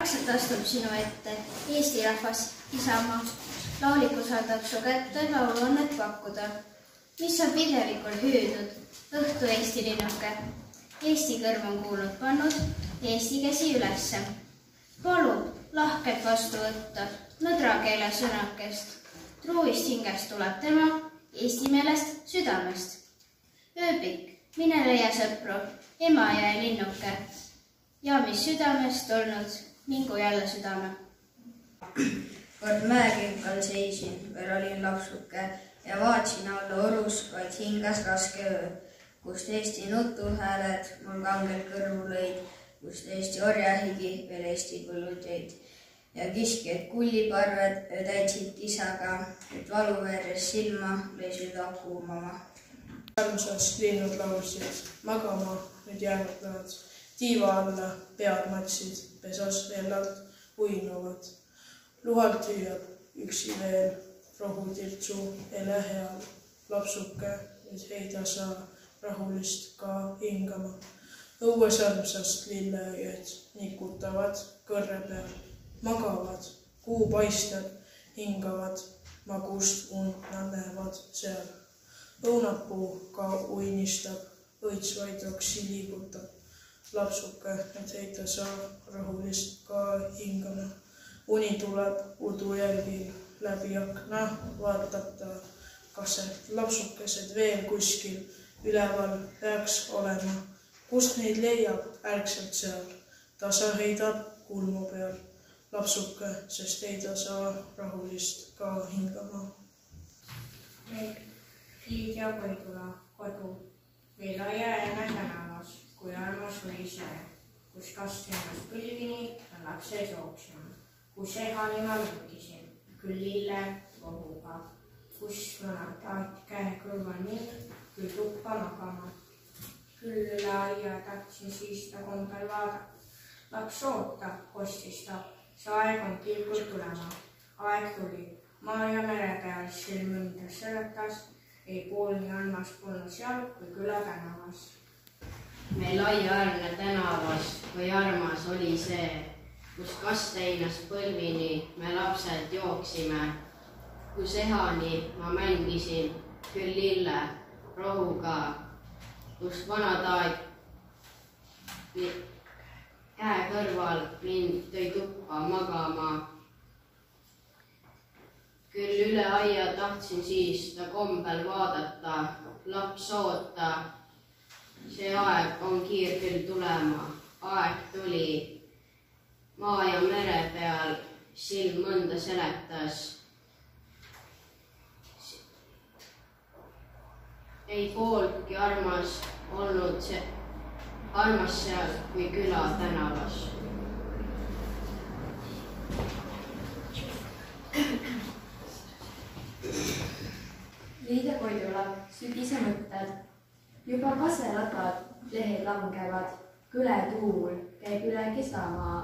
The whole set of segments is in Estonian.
vaikselt astub sinu ette Eesti rahvas, Isamaa. laulikuks saadab su kätte lauluannet pakkuda, mis on pidevikul hüüdnud, õhtu Eesti linnuke. Eesti kõrv on kuulnud pannud, Eesti käsi ülesse. palub lahkelt vastu võtta nõdra keele sõnakest. truuist hingest tuleb tema, Eesti meelest, südamest. ööpik, mine leia sõpru, ema jäi linnuke ja mis südamest olnud, mingu jälle südame. kord mäekinkal seisin, veel olin lapsuke ja vaatasin alla orus, vaid hingas raske öö, kust Eesti nutuhääled mul kangelt kõrvu lõid, kust Eesti orjahigi veel Eesti põllud jõid ja kiskjad kulliparved täitsid kisaga, et valuveeres silma lõi süda kuumama. armsast linnud laulsid, magama nüüd jäänud nad, tiiva alla pead matsid, pesas alt uinuvad. luhalt hüüab üksi veel rohutirtsu ele heal, lapsuke nüüd heida sa rahulist ka hingama. õues armsast lilleõied nikutavad kõrre peal, magavad, kuu paistab, hingavad, magust und nad näevad seal õunapuu ka uinistab, õitsvaid oksi liigutab. Lapsuke, et heita saab rahulist ka hingama. uni tuleb udu jälgil läbi akna, vaatab ta, kas need lapsukesed veel kuskil üleval peaks olema. kust neid leiab ärkselt seal, tasa heidab kulmu peal. lapsuke, sest ei ta saa rahulist ka hingama. Liidia Koidula kodu, meil aiaääne tänavas, kui armas oli see, kus kast ennast põlvini ja lapsed jooksma, kus ehani ma mängisin, küll lille rohuga, kus vanad taat käe kõrval mind, küll tuppa magama. küll üle aia tahtsin siis ta kombel vaadata. laps ootab, kostis ta, see aeg on kilgult tulema. aeg tuli, maa ja mere peal silm õnnes seletas ei pool nii armas polnud seal kui küla tänavas. Meil aiaäärne tänavas, kui armas oli see, kus kasteinast põlvini me lapsed jooksime, kus ehani ma mängisin küll lille rohuga, kus vanataat käe kõrval mind tõi tuppa magama küll üle aia tahtsin siis ta kombel vaadata, laps oota. See aeg on kiir küll tulema, aeg tuli. maa ja mere peal silm mõnda seletas. ei pooltki armas olnud see, armas seal kui küla tänavas Liide Koidula, sügise mõtted. Juba kaselatad lehed langevad, kõle tuul käib üle kesamaa.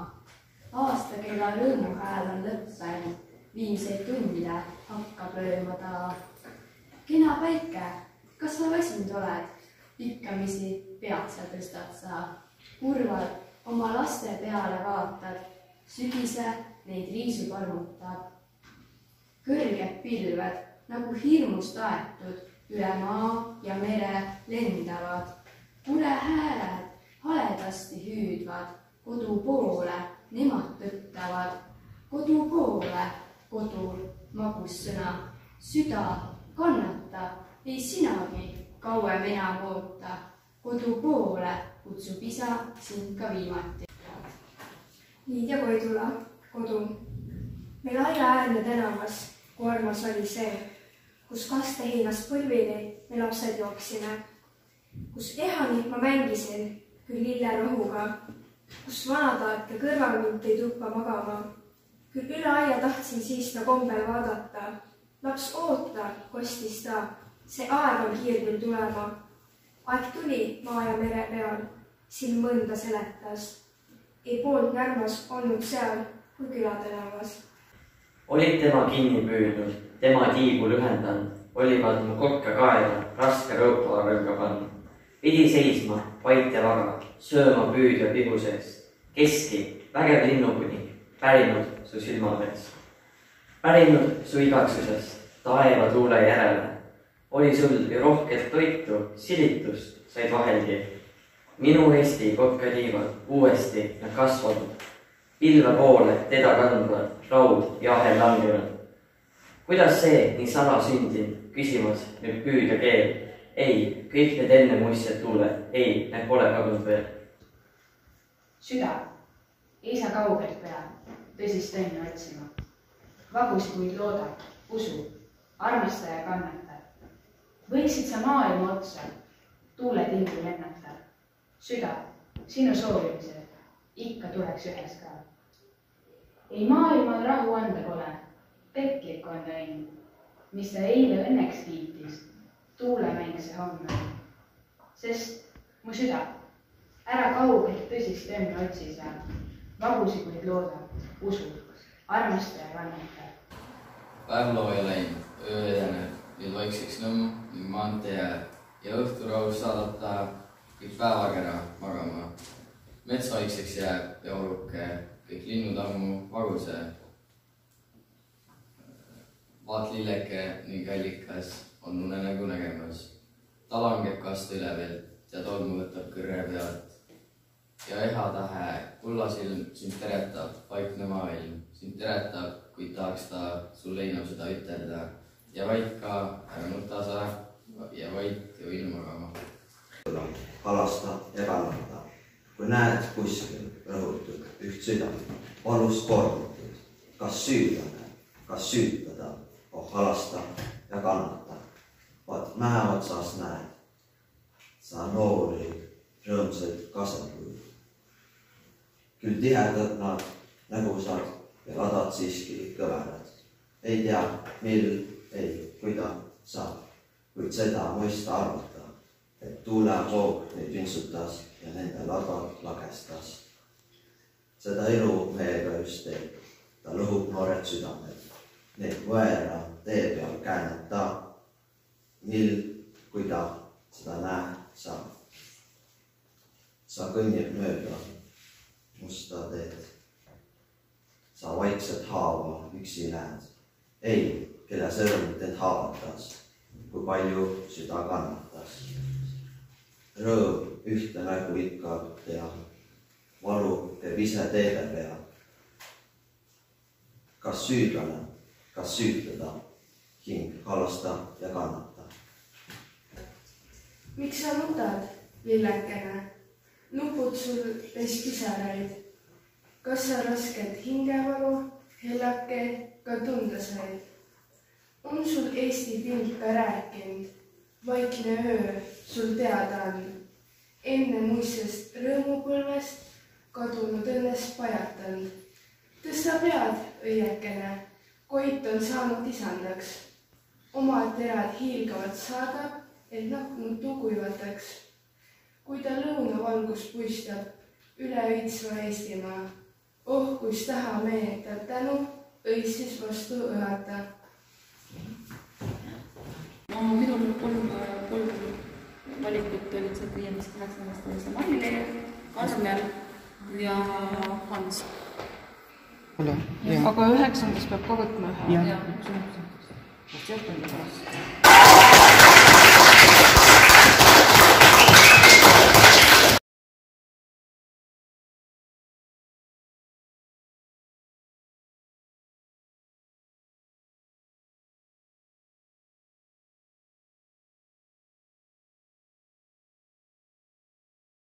aastakella rõõmuhääl on lõppenud, viimseid tunde hakkab lööma ta. kena päike, kas sa väsinud oled? pikkamisi pead sa tõstad sa. kurvalt oma laste peale vaatad, sügise neid riisub armutab. kõrged pilved nagu hirmust aetud üle maa ja mere lendavad. kurehääled haledasti hüüdvad kodu poole, nemad tõttavad. kodu poole, kodul magussõna, süda kannatab, ei sinagi kauem enam oota. kodu poole kutsub isa sind ka viimati. Liidia Koidula, kodu. meil aiaäärne tänavas, kui armas oli see kus kasteheinast põlvini me lapsed jooksime, kus ehani ma mängisin küll lillerohuga, kus vanataat ja kõrval mind tõi tuppa magama. küll üle aia tahtsin siis ta kombel vaadata. laps oota, kostis ta, see aeg on kiir küll tulema. aeg tuli maa ja mere peal, silm mõnda seletas. ei poolt nii armas olnud seal kui külatänavas. olid tema kinni püüdnud tema tiibu lühendanud, olivad mu kokka kaela raske rõuparõnga pannud. pidi seisma vait ja vara, sööma püüdja pihu sees, keski vägev linnukuni pärinud su silmaveest. pärinud su igatsusest taevatuule järele. oli sul ju rohkelt toitu, silitust said vahelgi. minu Eesti kokkaliivad uuesti nad kasvanud. pilve poole teda kandvad raud ja ahel langenud. Kuidas see nii salasündinud, küsimas nüüd püüdja keel. ei, kõik need enne muistsed tuuled, ei, need pole kadunud veel. Süda, ei saa kaugelt pea, tõsist õnne otsima. vagus kuid loodab, usu, armasta ja kannata. võiksid sa maailma otsa. Tuuletilgu lennata. süda, sinu soovimised ikka tuleks ühes ka. ei maailmal rahu anda pole, petlik on õnn, mis ta eile õnneks kiitis, tuulemäng see homme. sest mu süda ära kaugelt tõsist õnne otsi sa, vagusi kuid looda, usu, armasta ja kannata. päev looja läinud, öö edeneb, nüüd vaikseks nõmm ning maantee jääb ja õhturahus saadab ta kõik päevakera magama. mets vaikseks jääb ja oruke, kõik linnud ammu vaguse. Vaat lilleke ning allikas on unenägu nägemas. ta langeb kasta ülevilt ja tolmu võtab kõrre pealt ja ehatahe, kullasilm sind teretab, vaikne maailm sind teretab, kuid tahaks ta sul leina seda ütelda ja vait ka, ära nuta sa ja vait ja uinu magama. kalasta ja kannata. kui näed kuskil rõhutud üht südant, valust kordutud, kas süüdlane, kas süütada, halasta ja kannata. vaat mäe otsas näed, sa noori rõõmsaid kasepuid küll tihedad nad nägusad ja ladad siiski kõverad. ei tea, mil, ei, kuidas saab, kuid seda mõista arvata, et tuulehoog neid vintsutas ja nende ladad lagestas. seda elu meiega just teeb, ta lõhub noored südamed, neid võõra tee peal käänab ta, mil, kui ta seda näeb saab. sa kõnnid mööda musta teed. sa vaikset haava üksi näed. ei, kelle sõrm teid haavatas, kui palju süda kannatas. Rõõm ühte nägu ikka teab, valu käib ise teede peal. kas süüdlane, kas süütada, hing halasta ja kannata. miks sa nutad, lillekene? nupud sul täis pisaraid. kas sa rasket hingevalu, hellake ka tunda said? on sul Eesti pilt ka rääkinud, vaikne öö sul teada on? enne muistsest rõõmupõlvest kadunud õnnest pajatanud. tõsta pead, õiekene, Koit on saanud isandaks. omad terad hiilgavad saadab, et nahknud tuguivataks kui ta lõunavalgus puistab üle õitsva Eestimaa. oh, kus taha meenutab tänu, õis siis vastu õhata. no minul kolm, kolm valikut olid sealt viiendast kaheksandast oli see Mailis, Karmel ja Hans. Aga üheksandast peab ka võtma ühe. sealt on ta pärast.